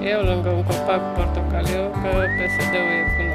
și eu lângă un copac portocaliu că PSD-ul e fundamental.